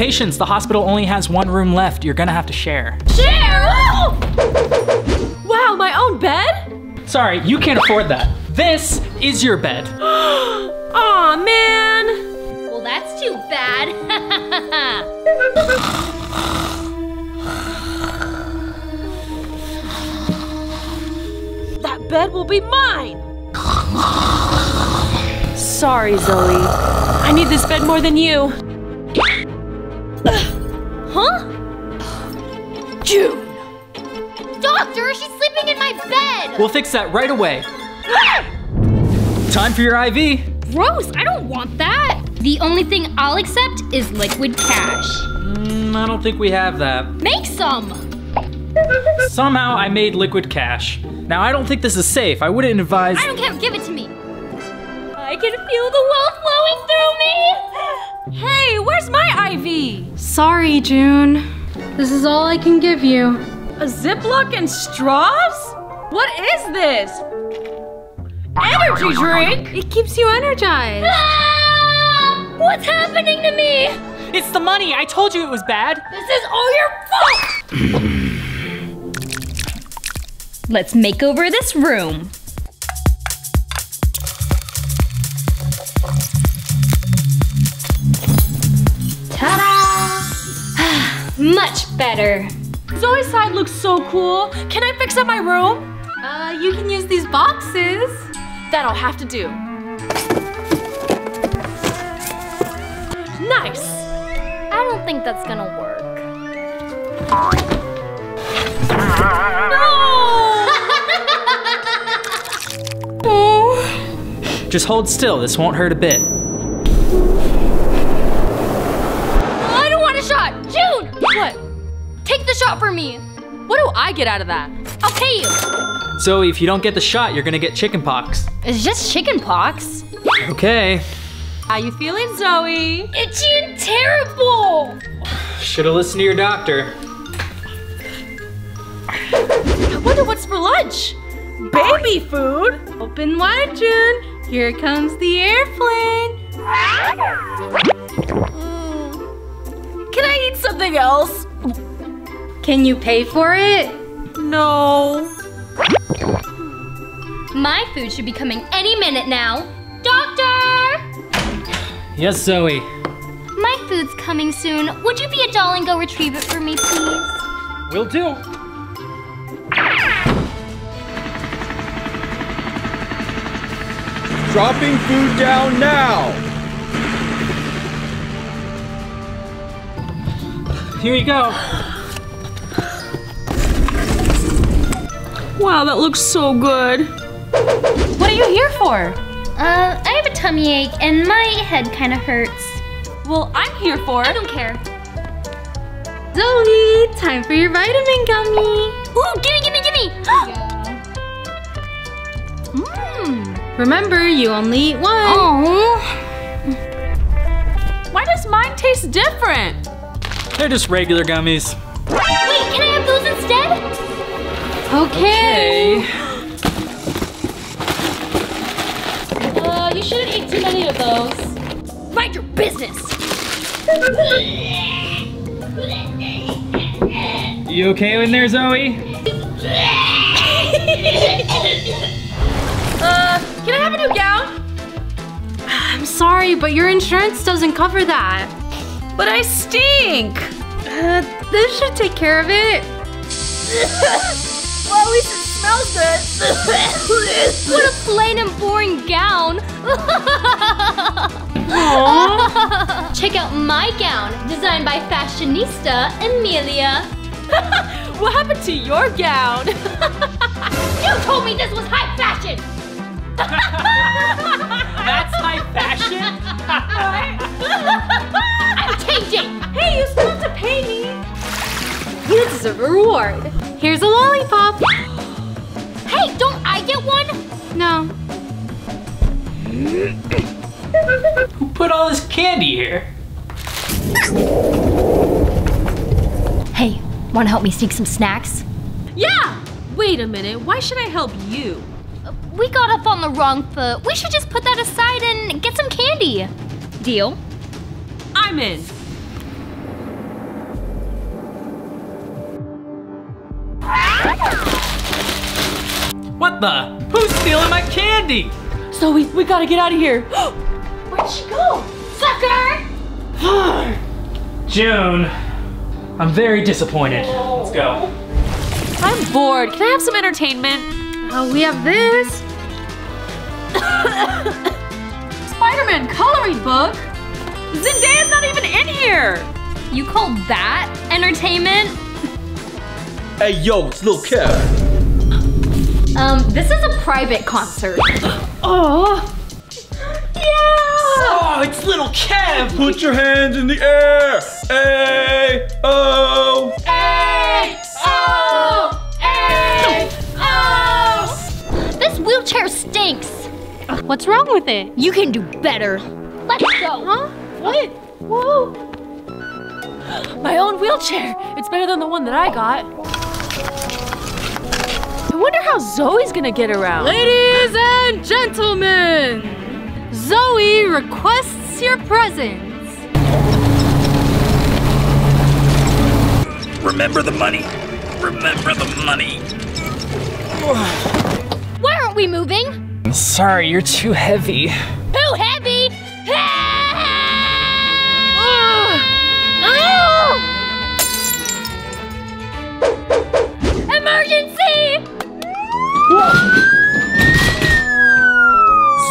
Patience, the hospital only has one room left. You're gonna have to share. Share! Wow, my own bed? Sorry, you can't afford that. This is your bed. Aw, man. Well, that's too bad. That bed will be mine. Sorry, Zoey. I need this bed more than you. Huh? June. Doctor, she's sleeping in my bed. We'll fix that right away. Time for your IV. Gross, I don't want that. The only thing I'll accept is liquid cash. Mm, I don't think we have that. Make some. Somehow I made liquid cash. Now I don't think this is safe. I wouldn't advise. I don't care, give it to me. I can feel the wealth flowing through me. Hey, where's my IV? Sorry, June. This is all I can give you. A Ziploc and straws? What is this? Energy drink? It keeps you energized. Ah! What's happening to me? It's the money. I told you it was bad. This is all your fault. Let's make over this room. Much better. Zoey's side looks so cool. Can I fix up my room? Uh, you can use these boxes. That'll have to do. Nice. I don't think that's gonna work. No! Just hold still. This won't hurt a bit. Shot for me! What do I get out of that? I'll pay you! Zoey, if you don't get the shot, you're gonna get chicken pox. It's just chicken pox. Okay. How you feeling, Zoey? Itchy and terrible! Should've listened to your doctor. I wonder what's for lunch. Baby food? Open wide, June. Here comes the airplane. Mm. Can I eat something else? Can you pay for it? No. My food should be coming any minute now. Doctor! Yes, Zoey. My food's coming soon. Would you be a doll and go retrieve it for me, please? Will do. Dropping food down now! Here you go. Wow, that looks so good. What are you here for? Uh, I have a tummy ache and my head kind of hurts. Well, I'm here for I don't care. Zoey, time for your vitamin gummy. Ooh, gimme, gimme, gimme! Mmm. Remember, you only eat one. Oh. Why does mine taste different? They're just regular gummies. Wait, can I have those instead? Okay. Hey. Uh, you shouldn't eat too many of those. Mind your business. You okay in there, Zoey? Uh, can I have a new gown? I'm sorry, but your insurance doesn't cover that. But I stink. Uh, this should take care of it. Well, at least it smells good. What a plain and boring gown. Check out my gown, designed by fashionista Amelia. what happened to your gown? You told me this was high fashion. That's my fashion? I'm changing. hey, you still have to pay me. You deserve a reward. Here's a lollipop. Hey, don't I get one? No. Who put all this candy here? Hey, want to help me sneak some snacks? Yeah. Wait a minute. Why should I help you? We got off on the wrong foot. We should just put that aside and get some candy. Deal? I'm in. What the? Who's stealing my candy? Zoey, we gotta get out of here. Where'd she go? Sucker! June, I'm very disappointed. Let's go. I'm bored. Can I have some entertainment? Oh, we have this. Spider-Man coloring book? Zendaya's not even in here! You call that entertainment? Hey, yo, it's Lil Kev. Um, this is a private concert. Oh. Yeah! Oh, it's little Kev. Put your hands in the air. A O. This wheelchair stinks. What's wrong with it? You can do better. Let's go. Huh? What? Whoa. My own wheelchair. It's better than the one that I got. I wonder how Zoey's gonna get around. Ladies and gentlemen, Zoey requests your presence. Remember the money. Remember the money. Why aren't we moving? I'm sorry, you're too heavy. Too heavy. Emergency!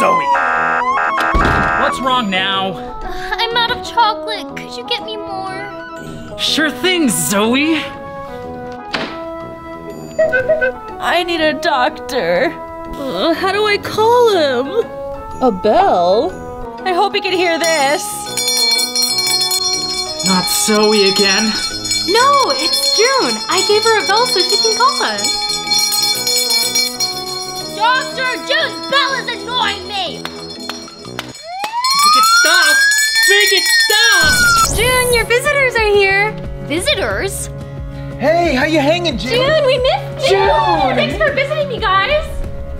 Zoey. What's wrong now? I'm out of chocolate. Could you get me more? Sure thing, Zoey. I need a doctor. Uh, how do I call him? A bell? I hope he can hear this. Not Zoey again. No, it's June. I gave her a bell so she can call us. Doctor, June's bell is annoying me. Make it stop. Make it stop. June, your visitors are here. Visitors? Hey, how you hanging, June? June, we missed you. June! Thanks for visiting me, guys.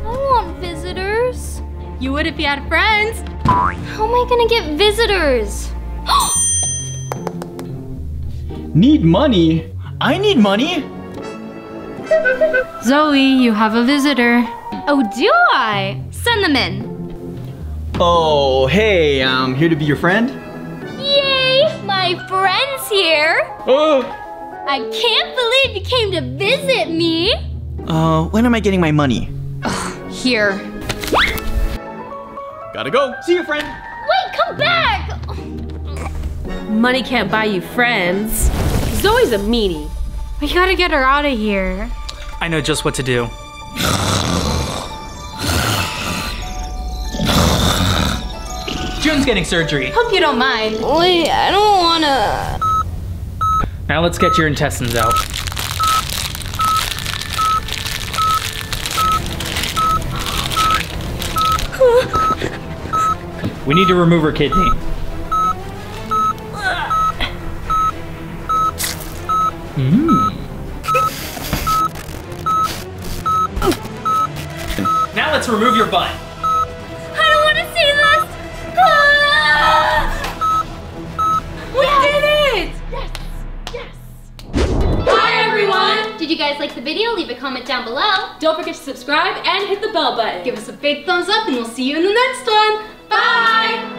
I want visitors. You would if you had friends. How am I gonna get visitors? Need money? I need money. Zoey, you have a visitor. Oh, do I? Send them in. Oh, hey, I'm here to be your friend. Yay! My friend's here. Oh. I can't believe you came to visit me. Uh, when am I getting my money? Here. Gotta go. See you, friend. Wait, come back! Money can't buy you friends. Zoey's a meanie. We gotta get her out of here. I know just what to do. June's getting surgery. Hope you don't mind. Wait, I don't wanna. Now let's get your intestines out. We need to remove her kidney. Mmm. Now let's remove your butt. the video, leave a comment down below. Don't forget to subscribe and hit the bell button. Give us a big thumbs up and we'll see you in the next one. Bye. Bye.